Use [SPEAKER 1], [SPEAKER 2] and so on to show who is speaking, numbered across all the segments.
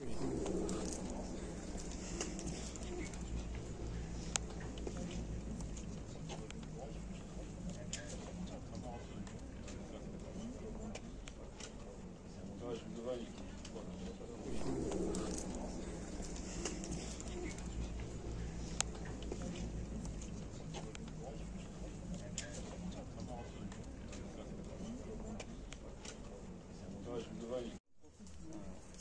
[SPEAKER 1] Thank you.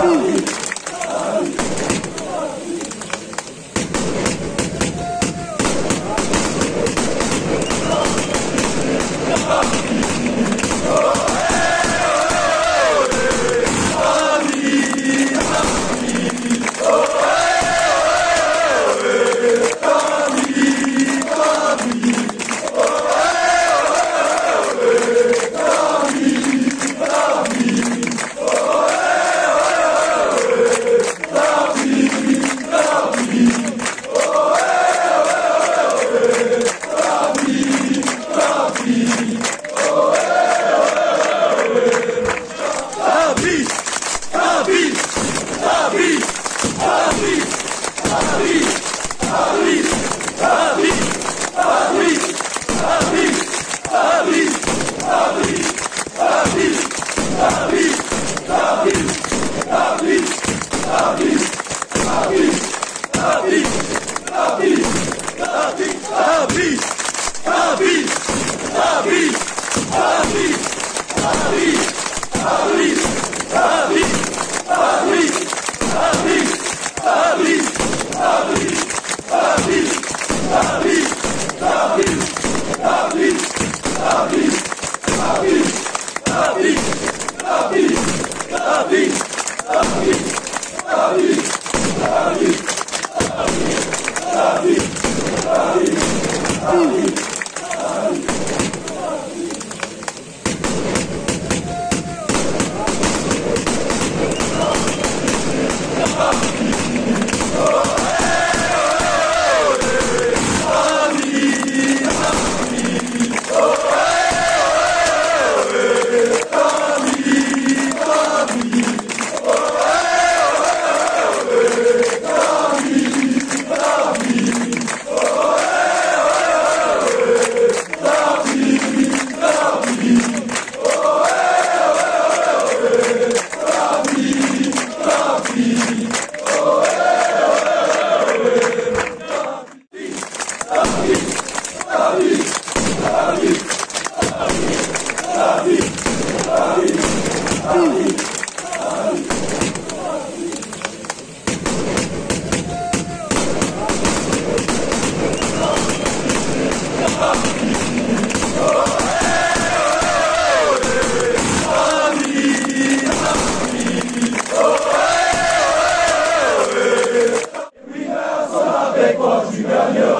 [SPEAKER 2] Thank you.
[SPEAKER 3] Portugal,